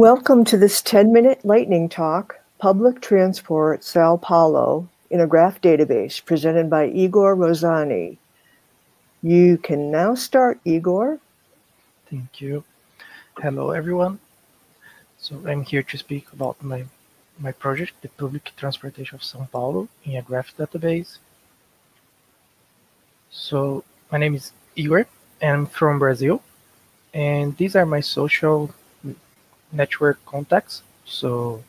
Welcome to this 10-minute lightning talk, Public Transport Sao Paulo in a Graph Database, presented by Igor Rosani. You can now start, Igor. Thank you. Hello, everyone. So I'm here to speak about my, my project, the Public Transportation of Sao Paulo in a Graph Database. So my name is Igor, and I'm from Brazil. And these are my social network contacts. So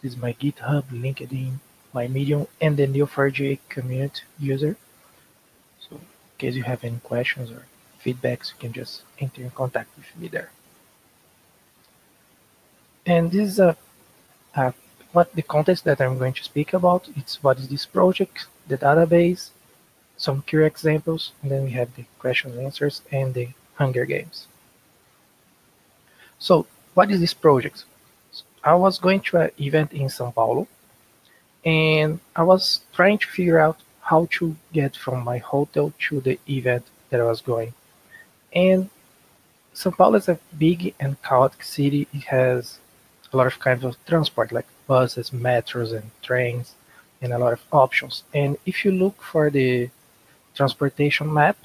this is my GitHub, LinkedIn, my Medium, and the Neo4j community user. So in case you have any questions or feedbacks, you can just enter in contact with me there. And this is a, a what the context that I'm going to speak about. It's what is this project, the database, some query examples, and then we have the questions and answers and the Hunger Games. So what is this project? I was going to an event in São Paulo and I was trying to figure out how to get from my hotel to the event that I was going. And São Paulo is a big and chaotic city. It has a lot of kinds of transport like buses, metros, and trains, and a lot of options. And if you look for the transportation map,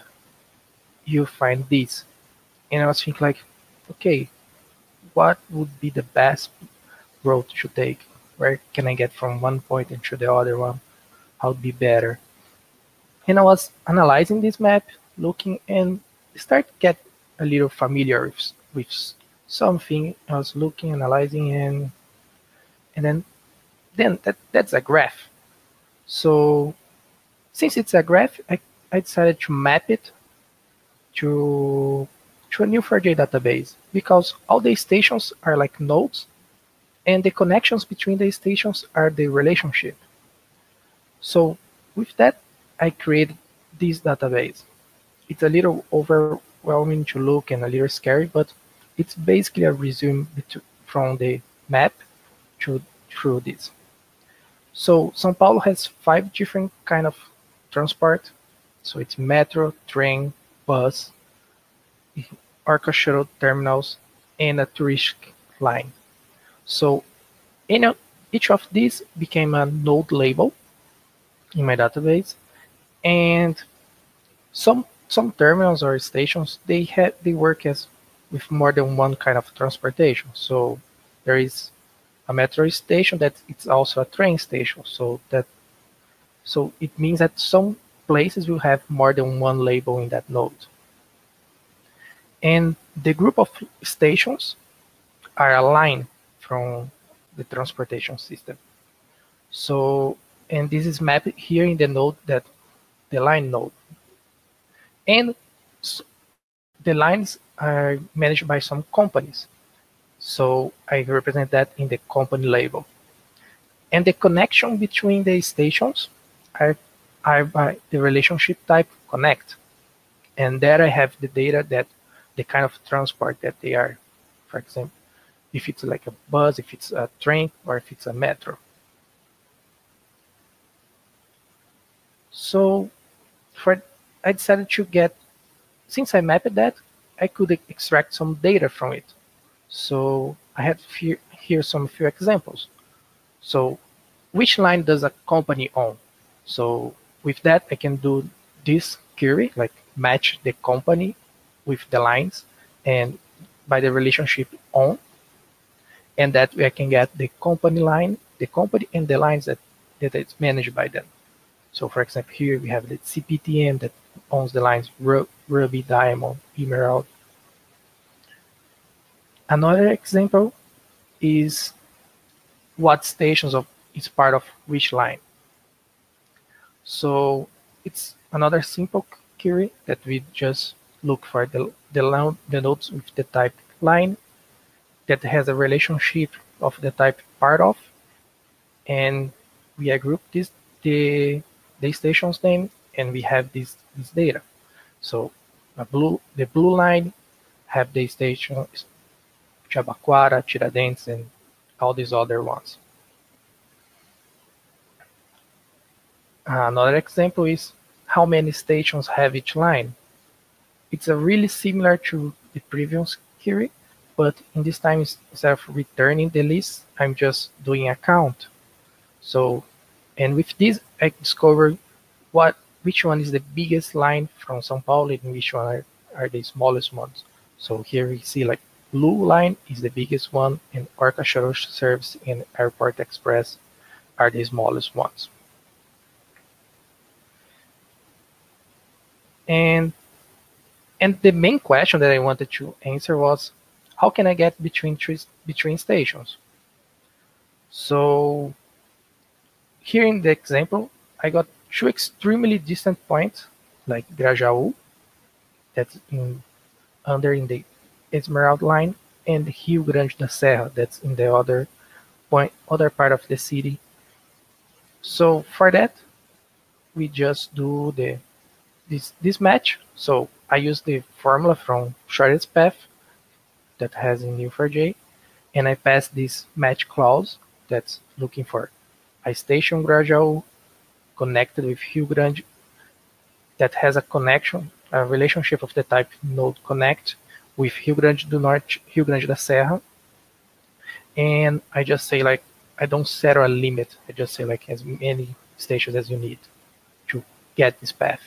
you find this. And I was thinking like, okay, what would be the best road to take? Where can I get from one point into the other one? How would be better? And I was analyzing this map, looking and start get a little familiar with, with something. I was looking, analyzing, and and then then that that's a graph. So since it's a graph, I, I decided to map it to to a Neo4j database because all the stations are like nodes and the connections between the stations are the relationship. So with that, I created this database. It's a little overwhelming to look and a little scary, but it's basically a resume from the map to through this. So São Paulo has five different kind of transport. So it's metro, train, bus, Shuttle terminals, and a tourist line. So in each of these became a node label in my database, and some some terminals or stations they have they work as with more than one kind of transportation. So there is a metro station that it's also a train station. So that so it means that some places will have more than one label in that node. And the group of stations are aligned from the transportation system. So, and this is mapped here in the node that the line node. And the lines are managed by some companies. So I represent that in the company label. And the connection between the stations are, are by the relationship type connect. And there I have the data that the kind of transport that they are. For example, if it's like a bus, if it's a train, or if it's a metro. So for I decided to get, since I mapped that, I could extract some data from it. So I have here, here some few examples. So which line does a company own? So with that, I can do this query, like match the company with the lines and by the relationship on and that we can get the company line the company and the lines that that is managed by them. So for example here we have the cptm that owns the lines ruby diamond emerald. Another example is what stations of is part of which line. So it's another simple query that we just look for the, the, the nodes with the type line that has a relationship of the type part of, and we group this the the station's name, and we have this this data. So a blue the blue line have the stations Jabaquara, Tiradentes, and all these other ones. Another example is how many stations have each line it's a really similar to the previous query, but in this time, instead of returning the list, I'm just doing a count. So, and with this, I discovered what which one is the biggest line from São Paulo and which one are, are the smallest ones. So here we see like blue line is the biggest one and Orca Shuttle Service and Airport Express are the smallest ones. And and the main question that I wanted to answer was how can I get between between stations? So here in the example, I got two extremely distant points like Grajaú, that's in under in the Esmeralda line, and Rio Grande da Serra, that's in the other point, other part of the city. So for that, we just do the this this match. So I use the formula from shortest path that has in Neo4j, and I pass this match clause that's looking for a station Grajaú connected with Rio Grande that has a connection, a relationship of the type node connect with Rio Grande do Norte, Rio Grande da Serra. And I just say like, I don't set a limit. I just say like as many stations as you need to get this path.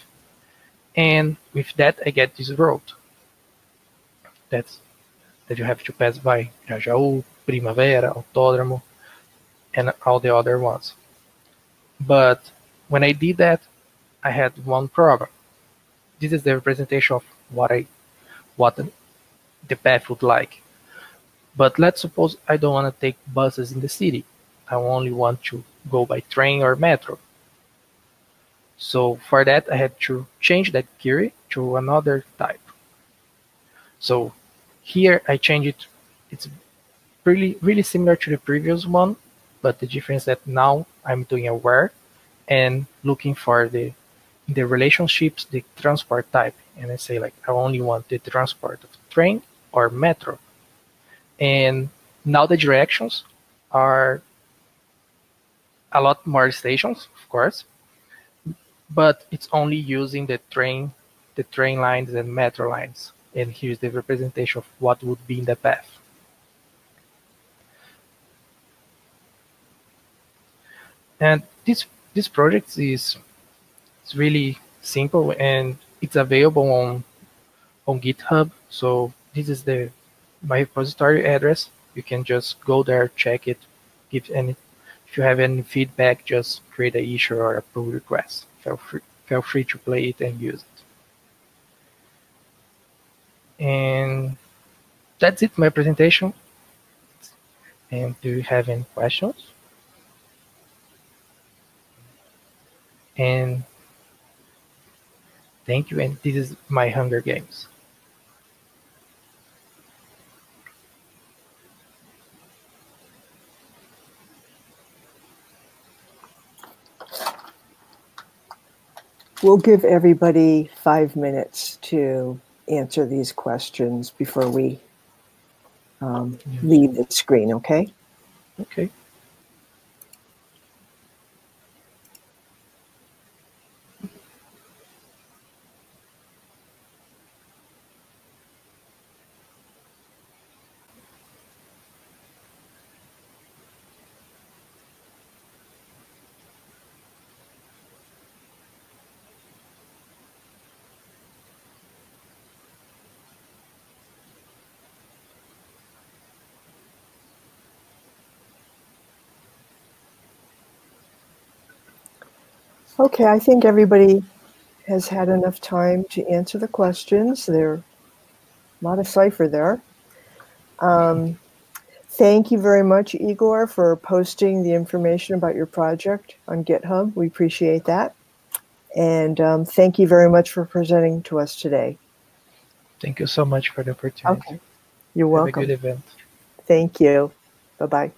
And with that, I get this road. That's that you have to pass by Grajaú, Primavera, Autódromo, and all the other ones. But when I did that, I had one problem. This is the representation of what I, what the path would like. But let's suppose I don't want to take buses in the city. I only want to go by train or metro. So for that, I had to change that query to another type. So here I change it. It's really, really similar to the previous one, but the difference that now I'm doing a where and looking for the the relationships, the transport type. And I say like, I only want the transport of train or metro. And now the directions are a lot more stations, of course, but it's only using the train, the train lines and metro lines. And here's the representation of what would be in the path. And this this project is it's really simple and it's available on on GitHub. So this is the my repository address. You can just go there, check it, give any if you have any feedback, just create a issue or a pull request. Feel free feel free to play it and use it. And that's it, my presentation. And do you have any questions? and thank you and this is my hunger games We'll give everybody five minutes to answer these questions before we um, leave the screen, okay? Okay. Okay, I think everybody has had enough time to answer the questions. There are a lot of Cypher there. Um, thank you very much, Igor, for posting the information about your project on GitHub. We appreciate that. And um, thank you very much for presenting to us today. Thank you so much for the opportunity. Okay. You're welcome. Have a good event. Thank you. Bye-bye.